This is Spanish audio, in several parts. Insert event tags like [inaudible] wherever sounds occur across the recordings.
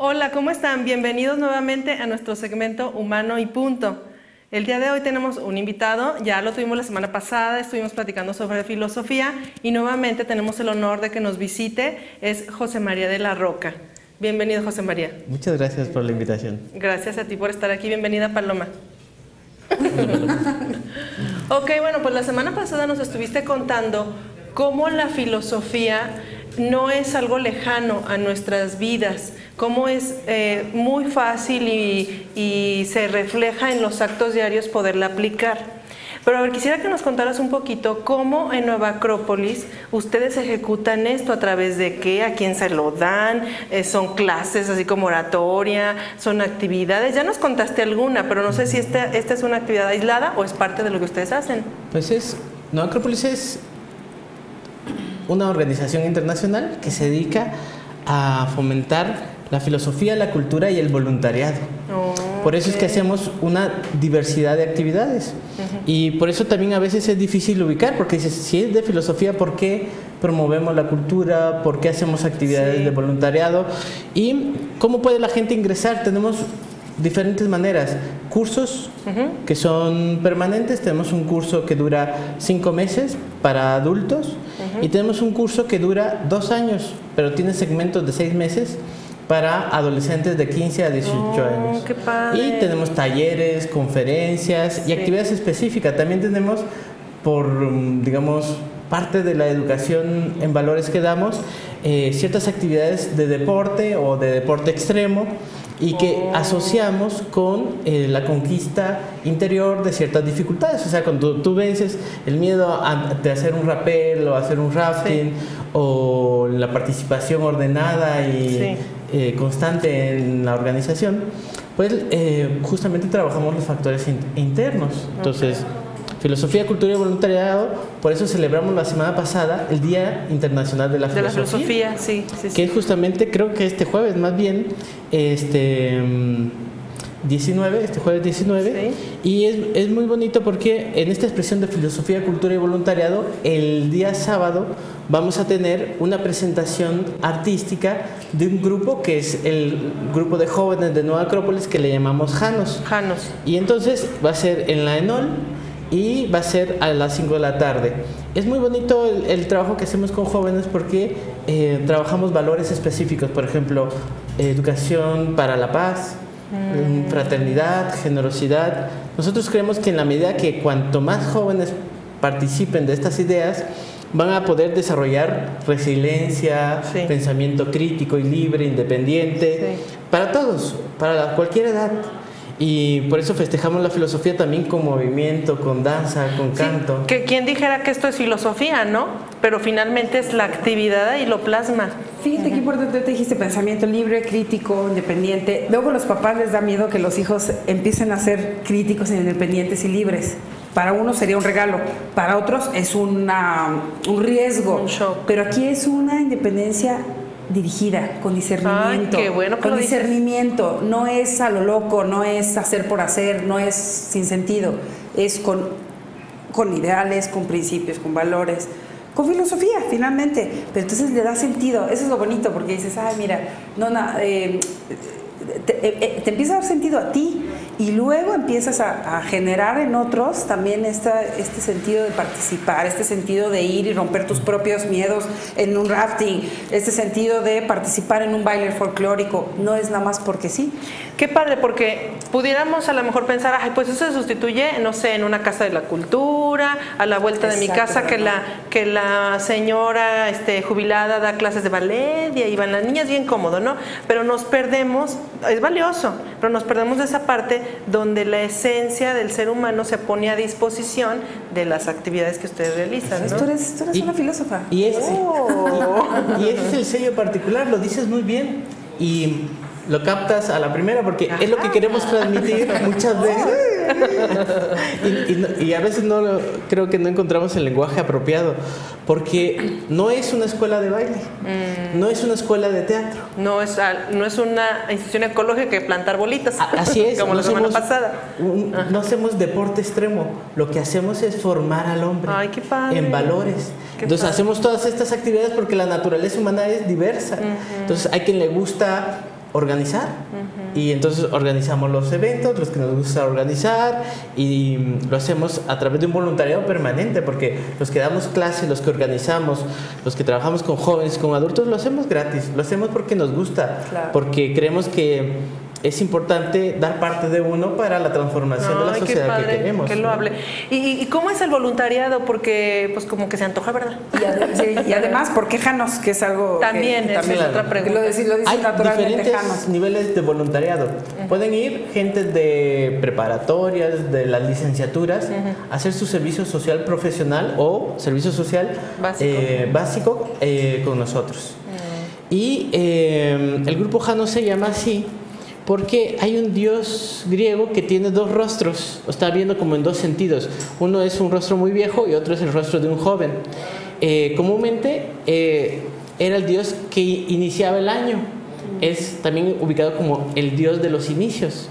Hola, ¿cómo están? Bienvenidos nuevamente a nuestro segmento Humano y Punto. El día de hoy tenemos un invitado, ya lo tuvimos la semana pasada, estuvimos platicando sobre filosofía y nuevamente tenemos el honor de que nos visite, es José María de la Roca. Bienvenido, José María. Muchas gracias por la invitación. Gracias a ti por estar aquí. Bienvenida, Paloma. [laughs] ok, bueno, pues la semana pasada nos estuviste contando cómo la filosofía no es algo lejano a nuestras vidas, cómo es eh, muy fácil y, se refleja en los actos diarios poderla aplicar. Pero a ver, quisiera que nos contaras un poquito cómo en Nueva Acrópolis ustedes ejecutan esto, a través de qué, a quién se lo dan, eh, son clases así como oratoria, son actividades. Ya nos contaste alguna, pero no sé si esta, esta es una actividad aislada o es parte de lo que ustedes hacen. Pues es, Nueva Acrópolis es una organización internacional que se dedica a fomentar la filosofía, la cultura y el voluntariado. Por eso es que hacemos una diversidad de actividades. Y por eso también a veces es difícil ubicar, porque dices, si es de filosofía, ¿por qué promovemos la cultura? ¿Por qué hacemos actividades de voluntariado? ¿Y cómo puede la gente ingresar? Tenemos diferentes maneras. Cursos que son permanentes, tenemos un curso que dura cinco meses para adultos y tenemos un curso que dura dos años, pero tiene segmentos de seis meses para adolescentes de 15 a 18 años. Y tenemos talleres, conferencias y actividades específicas. También tenemos, por, mm, digamos, parte de la educación en valores que damos, eh, ciertas actividades de deporte o de deporte extremo y que asociamos con eh, la conquista interior de ciertas dificultades. O sea, cuando tú vences el miedo de hacer un rappel o hacer un rafting o la participación ordenada y eh, constante en la organización, pues eh, justamente trabajamos los factores internos. Entonces, Filosofía, Cultura y Voluntariado, por eso celebramos la semana pasada el Día Internacional de la Filosofía. De la filosofía, sí, sí, Que justamente, creo que este jueves más bien, este... 19, este jueves 19, y es, es, muy bonito porque en esta expresión de filosofía, cultura y voluntariado, el día sábado vamos a tener una presentación artística de un grupo que es el grupo de jóvenes de Nueva Acrópolis que le llamamos Janos. Janos. Y entonces va a ser en la Enol y va a ser a las 5 de la tarde. Es muy bonito el, trabajo que hacemos con jóvenes porque eh, trabajamos valores específicos, por ejemplo, educación para la paz, mm. fraternidad, generosidad. Nosotros creemos que en la medida que cuanto más jóvenes participen de estas ideas, van a poder desarrollar resiliencia, pensamiento crítico y libre, independiente, para todos, para cualquier edad. Y por eso festejamos la filosofía también con movimiento, con danza, con canto. que quien dijera que esto es filosofía, ¿no? Pero finalmente es la actividad y lo plasma. Fíjate qué importante te dijiste pensamiento libre, crítico, independiente. Luego los papás les da miedo que los hijos empiecen a ser críticos, independientes y libres. Para unos sería un regalo, para otros es una, un riesgo. Un shock. Pero aquí es una independencia dirigida, con discernimiento. qué bueno con discernimiento. No es a lo loco, no es hacer por hacer, no es sin sentido. Es con, con ideales, con principios, con valores, con filosofía, finalmente. Pero entonces le da sentido. Eso es lo bonito, porque dices, ay, mira, no, eh, te, eh, eh, te empieza a dar sentido a ti y luego empiezas a, generar en otros también esta, este sentido de participar, este sentido de ir y romper tus propios miedos en un rafting, este sentido de participar en un baile folclórico. No es nada más porque sí. Qué padre, porque pudiéramos a lo mejor pensar, ay, pues eso se sustituye, no sé, en una casa de la cultura, a la vuelta de mi casa, que la, que la señora este, jubilada da clases de ballet y ahí van las niñas bien cómodo, ¿no? Pero nos perdemos, es valioso, pero nos perdemos de esa parte donde la esencia del ser humano se pone a disposición de las actividades que ustedes realizan. ¿no? Tú eres, una filósofa. Y, oh. y ese es el sello particular, lo dices muy bien. Y lo captas a la primera porque es lo que queremos transmitir muchas veces. Y, a veces no creo que no encontramos el lenguaje apropiado porque no es una escuela de baile, mm. no es una escuela de teatro. No es, no es una institución ecológica que plantar bolitas. Así es. como la semana pasada. no hacemos deporte extremo, lo que hacemos es formar al hombre en valores. Entonces hacemos todas estas actividades porque la naturaleza humana es diversa. Entonces hay quien le gusta organizar. Y entonces organizamos los eventos, los que nos gusta organizar, y lo hacemos a través de un voluntariado permanente, porque los que damos clases, los que organizamos, los que trabajamos con jóvenes, con adultos, lo hacemos gratis, lo hacemos porque nos gusta, porque creemos que es importante dar parte de uno para la transformación de la sociedad que queremos. Que lo hable. ¿Y, cómo es el voluntariado? Porque, pues, como que se antoja, ¿verdad? Y, [laughs] además, ¿por qué Janos? Que es algo. También, es otra pregunta. Lo, Hay diferentes niveles de voluntariado. Pueden ir gente de preparatorias, de las licenciaturas, a hacer su servicio social profesional o servicio social básico, eh, eh, con nosotros. Y eh, el grupo Janos se llama así porque hay un dios griego que tiene dos rostros, o está viendo como en dos sentidos. Uno es un rostro muy viejo y otro es el rostro de un joven. Eh, comúnmente eh, era el dios que iniciaba el año, es también ubicado como el dios de los inicios.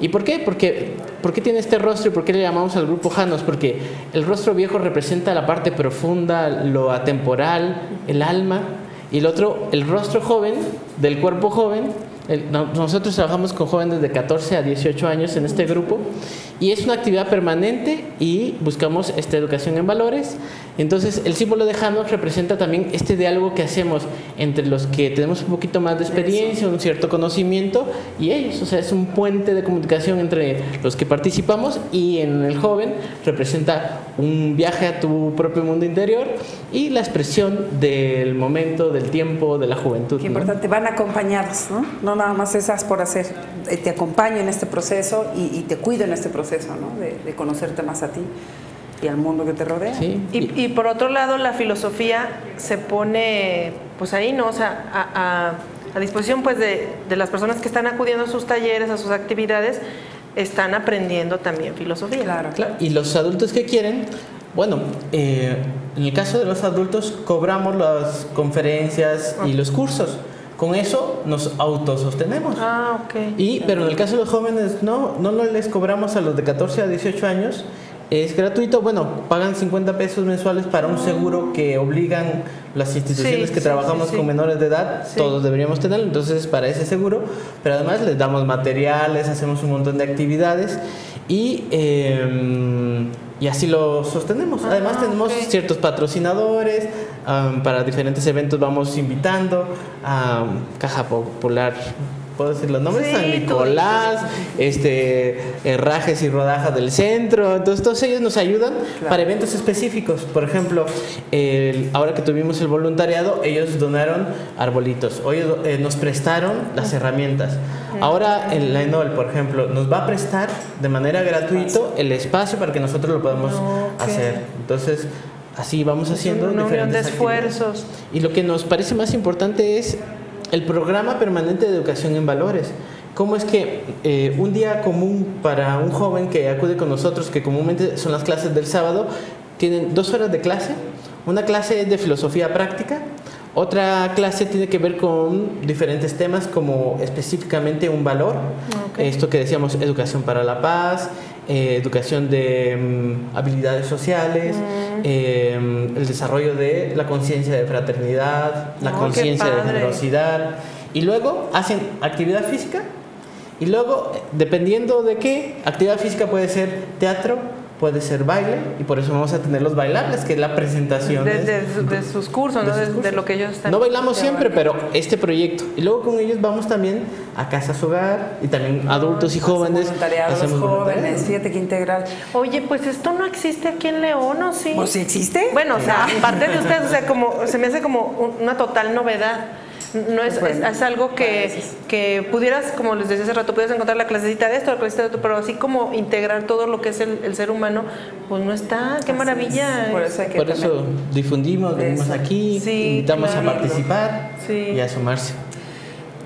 ¿Y por qué? Porque, ¿Por tiene este rostro y por qué le llamamos al grupo Janos? Porque el rostro viejo representa la parte profunda, lo atemporal, el alma, y el otro, el rostro joven, del cuerpo joven, nosotros trabajamos con jóvenes de 14 a 18 años en este grupo y es una actividad permanente y buscamos esta educación en valores. Entonces, el símbolo de Hanos representa también este diálogo que hacemos entre los que tenemos un poquito más de experiencia, un cierto conocimiento y ellos. O sea, es un puente de comunicación entre los que participamos y en el joven representa un viaje a tu propio mundo interior y la expresión del momento, del tiempo, de la juventud. Qué importante, van acompañados, ¿no? No nada más esas por hacer. Eh, te acompaño en este proceso y, te cuido en este proceso, ¿no? De, conocerte más a ti y al mundo que te rodea. Y, por otro lado, la filosofía se pone, pues ahí, ¿no? O sea, a, a, disposición pues de, de, las personas que están acudiendo a sus talleres, a sus actividades, están aprendiendo también filosofía. Claro. claro. Y los adultos que quieren, bueno, eh, en el caso de los adultos cobramos las conferencias y los cursos. Con eso nos autosostenemos. Ah, ok. Y, pero en el caso de los jóvenes, no, no les cobramos a los de 14 a 18 años. Es gratuito, bueno, pagan 50 pesos mensuales para un seguro que obligan las instituciones que trabajamos con menores de edad, todos deberíamos tenerlo, entonces para ese seguro, pero además les damos materiales, hacemos un montón de actividades y... Eh, y así lo sostenemos. Además ah, tenemos ciertos patrocinadores, para diferentes eventos vamos invitando a Caja Popular. Puedo decir los nombres, San Nicolás, este, Herrajes y Rodajas del Centro, entonces todos ellos nos ayudan para eventos específicos. Por ejemplo, ahora que tuvimos el voluntariado, ellos donaron arbolitos, hoy eh, nos prestaron las herramientas. Ahora en la ENOL, por ejemplo, nos va a prestar de manera gratuita el espacio para que nosotros lo podamos hacer. Entonces, así vamos haciendo una unión de esfuerzos. Y lo que nos parece más importante es el programa permanente de educación en valores. ¿Cómo es que eh, un día común para un joven que acude con nosotros, que comúnmente son las clases del sábado, tienen dos horas de clase? Una clase es de filosofía práctica, otra clase tiene que ver con diferentes temas como específicamente un valor, esto que decíamos, educación para la paz, eh, educación de mm, habilidades sociales, mm. em, el desarrollo de la conciencia de fraternidad, la oh, conciencia de generosidad. Y luego hacen actividad física y luego, dependiendo de qué, actividad física puede ser teatro, puede ser baile y por eso vamos a tener los bailables, que es la presentación de, sus cursos, de, lo que ellos están. No bailamos siempre, pero este proyecto. Y luego con ellos vamos también a casas hogar y también adultos y jóvenes. Hacemos jóvenes, fíjate que integral. Oye, pues esto no existe aquí en León, ¿o sí? ¿O sí existe? Bueno, o sea, aparte de ustedes, o sea, como se me hace como una total novedad. No es, es, algo que, que, pudieras, como les decía hace rato, pudieras encontrar la clasecita de esto, la clasecita de esto, pero así como integrar todo lo que es el, ser humano, pues no está. ¡Qué maravilla! Por eso, Por eso difundimos, venimos aquí, invitamos a participar y a sumarse.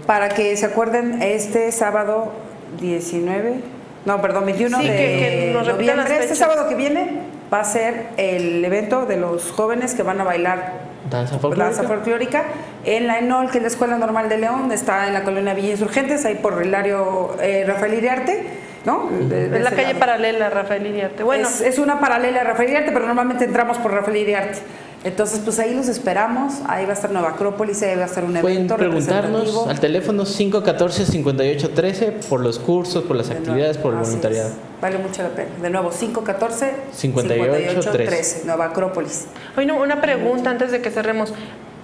Para que se acuerden, este sábado 19, no, perdón, 21 de que, nos noviembre, este sábado que viene va a ser el evento de los jóvenes que van a bailar Danza folclórica. En la ENOL, que es la Escuela Normal de León, está en la colonia Villa Insurgentes, ahí por Hilario eh, Rafael Iriarte. ¿no? es la calle paralela a Rafael Iriarte. Bueno. Es, una paralela a Rafael Iriarte, pero normalmente entramos por Rafael Iriarte. Entonces, pues ahí los esperamos. Ahí va a estar Nueva Acrópolis, ahí va a estar un Pueden evento preguntarnos representativo. al teléfono 514-5813 por los cursos, por las De actividades, nuevo, por el así voluntariado. es. Vale mucho la pena. De nuevo, 514 58 13, Nueva Acrópolis. Oye, no, una pregunta antes de que cerremos.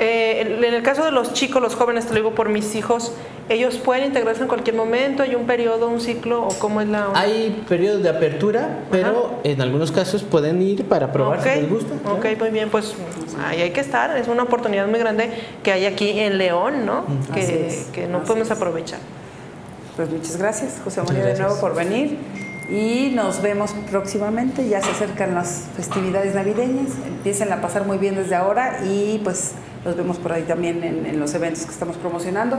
Eh, en en el caso de los chicos, los jóvenes, te lo digo por mis hijos, ¿ellos pueden integrarse en cualquier momento? ¿Hay un periodo, un ciclo o cómo es la onda? Hay periodos de apertura, pero en algunos casos pueden ir para probar Ok, si les gusta. Ok, muy bien, pues ahí hay que estar. Es una oportunidad muy grande que hay aquí en León, ¿no? Mm, Que, es, que no así podemos es. aprovechar. Pues muchas gracias, José María, de nuevo por venir. Y nos vemos próximamente. Ya se acercan las festividades navideñas. Empiecen a pasar muy bien desde ahora y pues nos vemos por ahí también en, los eventos que estamos promocionando.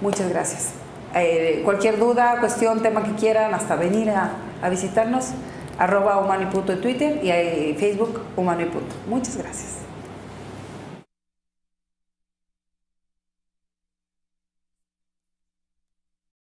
Muchas gracias. Eh, cualquier duda, cuestión, tema que quieran, hasta venir a, a visitarnos, arroba humano y punto en Twitter y eh, Facebook humano y punto. Muchas gracias.